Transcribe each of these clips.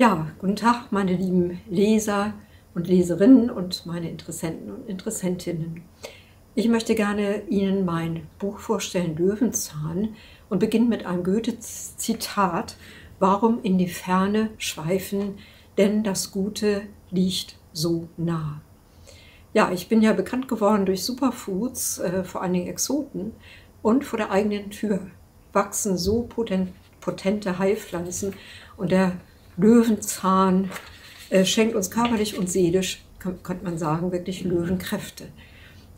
Ja, guten Tag, meine lieben Leser und Leserinnen und meine Interessenten und Interessentinnen. Ich möchte gerne Ihnen mein Buch vorstellen, Löwenzahn, und beginne mit einem Goethe-Zitat, Warum in die Ferne schweifen, denn das Gute liegt so nah. Ja, ich bin ja bekannt geworden durch Superfoods, äh, vor allen Dingen Exoten, und vor der eigenen Tür wachsen so potent, potente Heilpflanzen und der Löwenzahn äh, schenkt uns körperlich und seelisch, könnte man sagen, wirklich Löwenkräfte.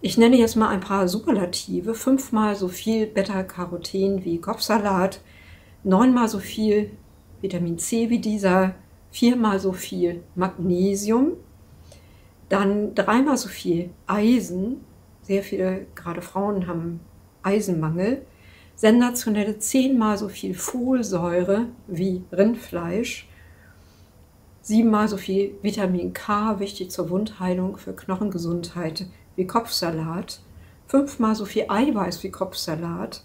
Ich nenne jetzt mal ein paar Superlative. Fünfmal so viel Beta-Caroten wie Kopfsalat, neunmal so viel Vitamin C wie dieser, viermal so viel Magnesium, dann dreimal so viel Eisen. Sehr viele, gerade Frauen haben Eisenmangel. Sensationelle zehnmal so viel Folsäure wie Rindfleisch siebenmal so viel Vitamin K, wichtig zur Wundheilung, für Knochengesundheit wie Kopfsalat, fünfmal so viel Eiweiß wie Kopfsalat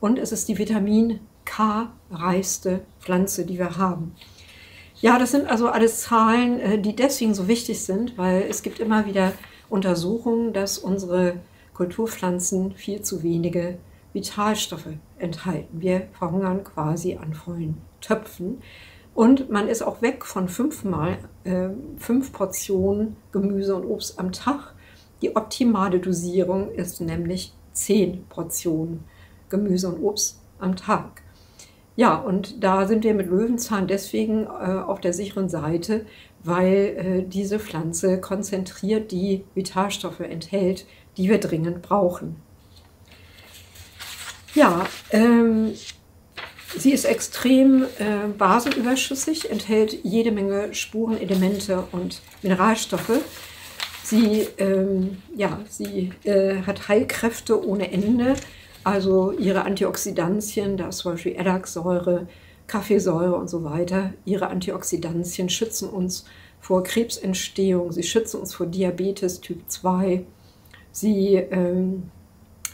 und es ist die Vitamin K-reichste Pflanze, die wir haben. Ja, das sind also alles Zahlen, äh, die deswegen so wichtig sind, weil es gibt immer wieder Untersuchungen, dass unsere Kulturpflanzen viel zu wenige Vitalstoffe enthalten. Wir verhungern quasi an vollen Töpfen. Und man ist auch weg von fünfmal äh, fünf Portionen Gemüse und Obst am Tag. Die optimale Dosierung ist nämlich zehn Portionen Gemüse und Obst am Tag. Ja, und da sind wir mit Löwenzahn deswegen äh, auf der sicheren Seite, weil äh, diese Pflanze konzentriert die Vitalstoffe enthält, die wir dringend brauchen. Ja, ähm, Sie ist extrem äh, basenüberschüssig, enthält jede Menge Spurenelemente und Mineralstoffe. Sie, ähm, ja, sie äh, hat Heilkräfte ohne Ende, also ihre Antioxidantien, da ist zum Beispiel Eddagsäure, Kaffeesäure und so weiter. Ihre Antioxidantien schützen uns vor Krebsentstehung, sie schützen uns vor Diabetes Typ 2, sie ähm,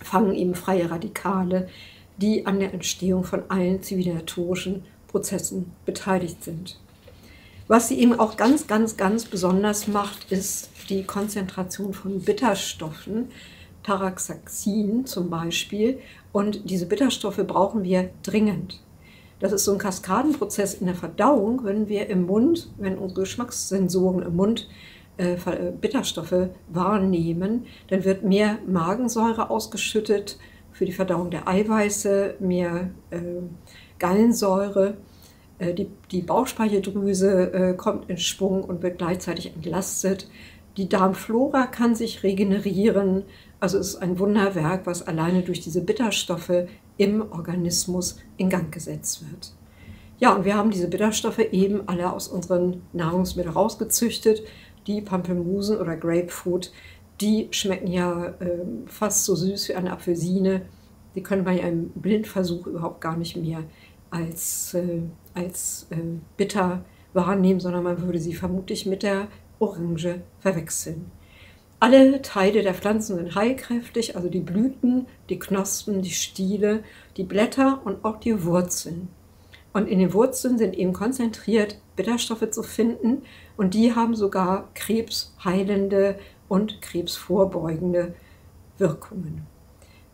fangen eben freie Radikale, die an der Entstehung von allen zivilisatorischen Prozessen beteiligt sind. Was sie eben auch ganz, ganz, ganz besonders macht, ist die Konzentration von Bitterstoffen, Taraxaxin zum Beispiel. Und diese Bitterstoffe brauchen wir dringend. Das ist so ein Kaskadenprozess in der Verdauung, wenn wir im Mund, wenn unsere Geschmackssensoren im Mund äh, Bitterstoffe wahrnehmen, dann wird mehr Magensäure ausgeschüttet, für die Verdauung der Eiweiße, mehr äh, Gallensäure. Äh, die, die Bauchspeicheldrüse äh, kommt in Schwung und wird gleichzeitig entlastet. Die Darmflora kann sich regenerieren. Also es ist ein Wunderwerk, was alleine durch diese Bitterstoffe im Organismus in Gang gesetzt wird. Ja, und wir haben diese Bitterstoffe eben alle aus unseren Nahrungsmitteln rausgezüchtet. Die Pampelmusen oder Grapefruit die schmecken ja äh, fast so süß wie eine Apfelsine. Die können bei einem Blindversuch überhaupt gar nicht mehr als, äh, als äh, bitter wahrnehmen, sondern man würde sie vermutlich mit der Orange verwechseln. Alle Teile der Pflanzen sind heilkräftig, also die Blüten, die Knospen, die Stiele, die Blätter und auch die Wurzeln. Und in den Wurzeln sind eben konzentriert Bitterstoffe zu finden und die haben sogar krebsheilende und krebsvorbeugende Wirkungen.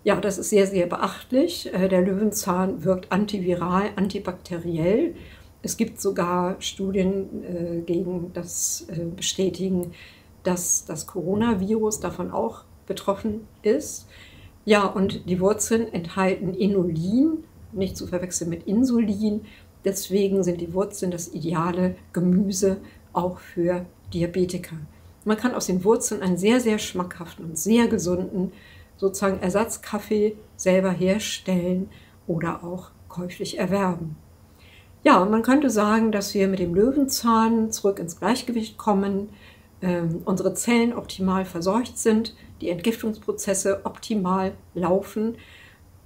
Ja, das ist sehr, sehr beachtlich. Äh, der Löwenzahn wirkt antiviral, antibakteriell. Es gibt sogar Studien äh, gegen das äh, bestätigen, dass das Coronavirus davon auch betroffen ist. Ja, und die Wurzeln enthalten Inulin, nicht zu verwechseln mit Insulin. Deswegen sind die Wurzeln das ideale Gemüse auch für Diabetiker. Man kann aus den Wurzeln einen sehr, sehr schmackhaften und sehr gesunden sozusagen Ersatzkaffee selber herstellen oder auch käuflich erwerben. Ja, man könnte sagen, dass wir mit dem Löwenzahn zurück ins Gleichgewicht kommen, äh, unsere Zellen optimal verseucht sind, die Entgiftungsprozesse optimal laufen,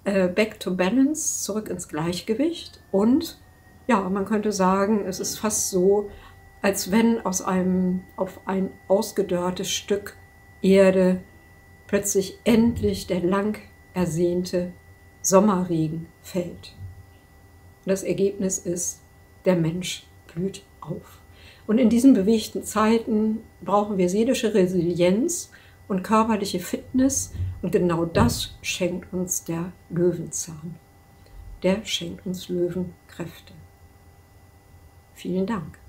äh, back to balance, zurück ins Gleichgewicht und ja, man könnte sagen, es ist fast so, als wenn aus einem auf ein ausgedörrtes Stück Erde plötzlich endlich der lang ersehnte Sommerregen fällt. Und das Ergebnis ist, der Mensch blüht auf. Und in diesen bewegten Zeiten brauchen wir seelische Resilienz und körperliche Fitness. Und genau das schenkt uns der Löwenzahn. Der schenkt uns Löwenkräfte. Vielen Dank.